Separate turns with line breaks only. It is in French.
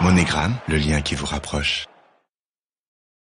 Monogramme, le lien qui vous rapproche.